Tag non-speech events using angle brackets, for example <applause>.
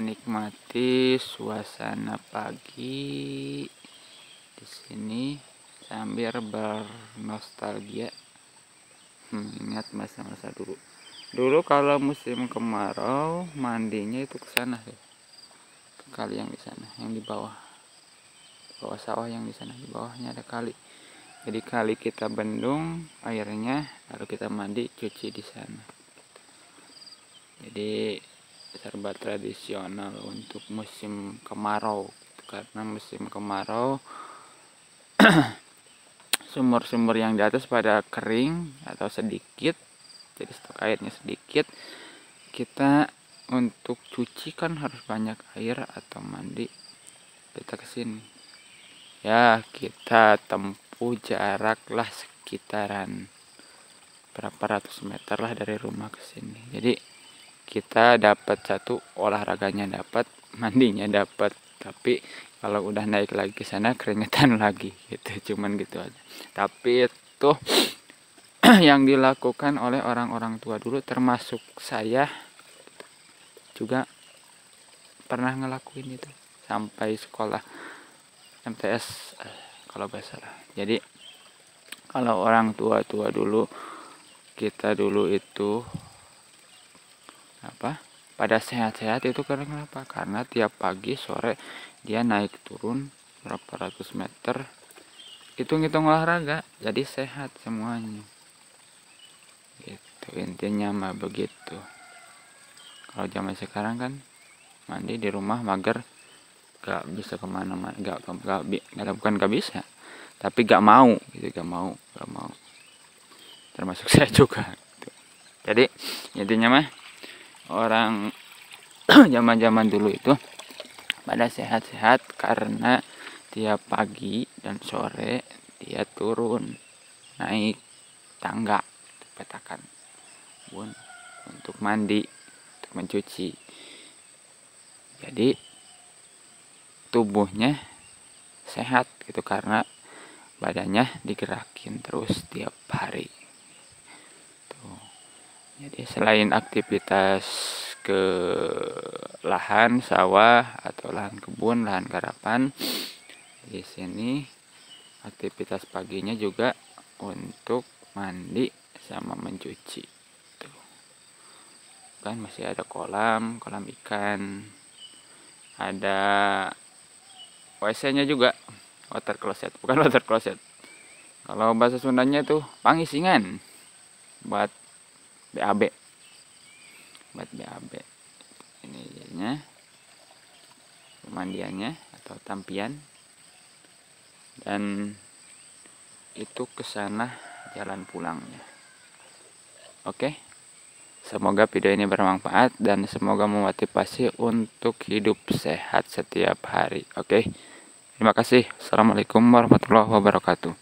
menikmati suasana pagi di sini sambil bernostalgia. Hmm, ingat masa-masa dulu. Dulu kalau musim kemarau mandinya itu ke sana ke kali yang di sana yang di bawah. Bawah sawah yang di sana di bawahnya ada kali. Jadi kali kita bendung airnya lalu kita mandi cuci di sana. Jadi serba tradisional untuk musim kemarau. Karena musim kemarau <clears throat> sumur-sumur yang di atas pada kering atau sedikit jadi stok airnya sedikit kita untuk cuci kan harus banyak air atau mandi. Kita ke sini ya kita tempuh jarak lah sekitaran berapa ratus meter lah dari rumah ke sini. Jadi kita dapat satu olahraganya dapat <laughs> mandinya dapat. Tapi kalau udah naik lagi ke sana keringetan <laughs> lagi gitu. Cuman gitu aja. Tapi itu <clears throat> yang dilakukan oleh orang-orang tua dulu termasuk saya juga pernah ngelakuin itu sampai sekolah MTS eh, kalau gak salah. Jadi kalau orang tua-tua dulu kita dulu itu apa pada sehat-sehat itu karena kenapa? Karena tiap pagi sore dia naik turun berapa ratus meter. Itu ngitung olahraga jadi sehat semuanya. Itu intinya mah begitu. Kalau zaman sekarang kan mandi di rumah mager gak bisa ke mana-mana gak, gak, gak, bukan gak bisa tapi gak mau gitu gak mau gak mau. Termasuk <laughs> saya juga jadi intinya mah orang <clears throat> zaman-zaman dulu itu pada sehat-sehat karena tiap pagi dan sore dia turun naik tangga petakan bun untuk mandi untuk mencuci. Jadi tubuhnya sehat gitu karena badannya digerakin terus tiap hari jadi selain aktivitas ke lahan sawah atau lahan kebun lahan garapan di sini aktivitas paginya juga untuk mandi sama mencuci. Tuh. Kan masih ada kolam kolam ikan. Ada WC nya juga water closet. Bukan <laughs> water closet. Kalau bahasa Sundanya tuh pangisingan. Buat BAB buat BAB ini jadinya. Pemandiannya atau tampian. Dan itu ke sana jalan pulangnya. Oke? Semoga video ini bermanfaat dan semoga memotivasi untuk hidup sehat setiap hari. Oke? Terima kasih. Assalamualaikum warahmatullahi wabarakatuh